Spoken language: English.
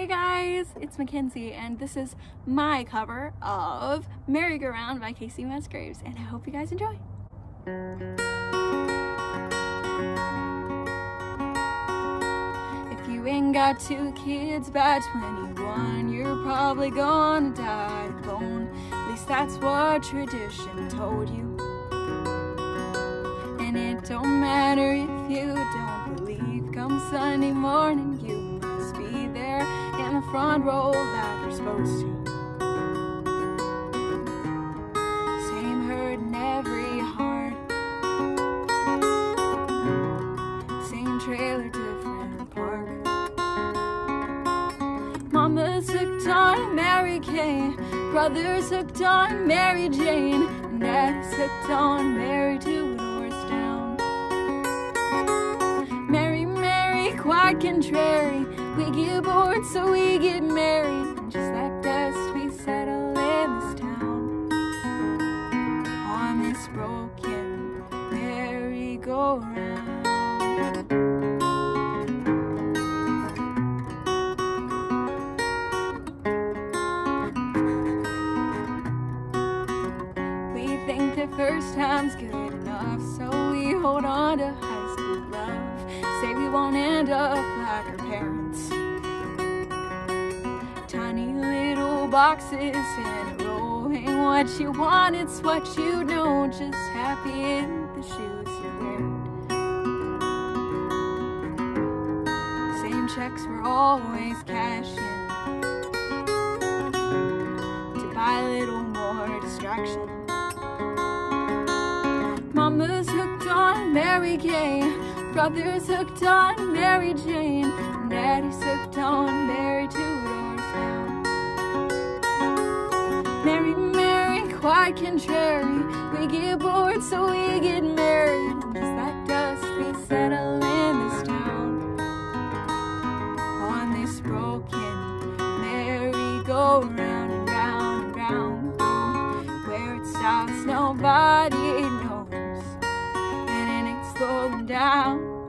Hey guys, it's Mackenzie and this is my cover of Merry Go Round by Kacey Musgraves and I hope you guys enjoy. If you ain't got two kids by 21, you're probably gonna die alone. At least that's what tradition told you. And it don't matter if you don't believe, come Sunday morning, you front row like you're supposed to. Same hurt in every heart, same trailer, different park. Mama's hooked on Mary Kay, brother's hooked on Mary Jane, and daddy's hooked on Mary two doors down. Mary, Mary, quite contrary, we get bored so we get married, and just like dust we settle in this town. On this broken merry-go-round. We think the first time's good enough, so we hold on to high school love. Say we won't end up boxes in a row ain't what you want, it's what you know. Just happy in the shoes you wear. Same checks we're always cashing to buy a little more distraction. Mama's hooked on Mary Kay, brother's hooked on Mary Jane, and daddy's hooked on Mary down. Mary, Mary, quite contrary, we get bored so we get married. Just like dust we settle in this town. On this broken merry-go-round and round and round, where it stops nobody knows and it ain't slowing down.